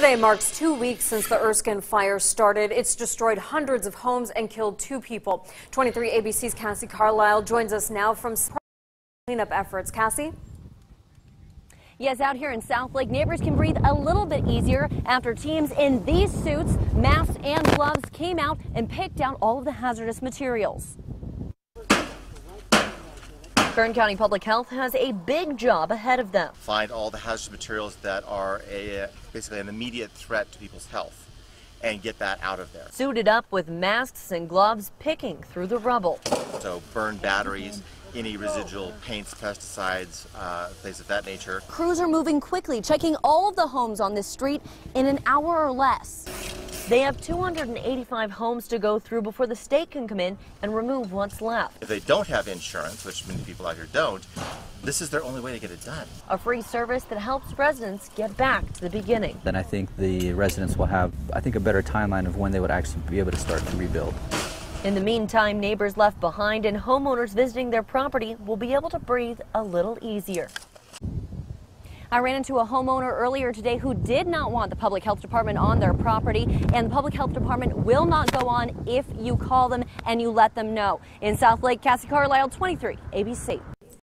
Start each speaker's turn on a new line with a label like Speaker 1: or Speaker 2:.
Speaker 1: Today marks two weeks since the Erskine fire started. It's destroyed hundreds of homes and killed two people. 23 ABC's Cassie Carlisle joins us now from cleanup efforts. Cassie?
Speaker 2: Yes, out here in South Lake, neighbors can breathe a little bit easier after teams in these suits, masks, and gloves came out and picked out all of the hazardous materials. Kern County Public Health has a big job ahead of them.
Speaker 3: Find all the hazardous materials that are a, basically an immediate threat to people's health and get that out of there.
Speaker 2: Suited up with masks and gloves, picking through the rubble.
Speaker 3: So burned batteries, any residual paints, pesticides, uh, things of that nature.
Speaker 2: Crews are moving quickly, checking all of the homes on this street in an hour or less. They have 285 homes to go through before the state can come in and remove what's left.
Speaker 3: If they don't have insurance, which many people out here don't, this is their only way to get it done.
Speaker 2: A free service that helps residents get back to the beginning.
Speaker 4: Then I think the residents will have, I think, a better timeline of when they would actually be able to start to rebuild.
Speaker 2: In the meantime, neighbors left behind and homeowners visiting their property will be able to breathe a little easier. I ran into a homeowner earlier today who did not want the public health department on their property, and the public health department will not go on if you call them and you let them know. In South Lake, Cassie Carlisle, 23 ABC.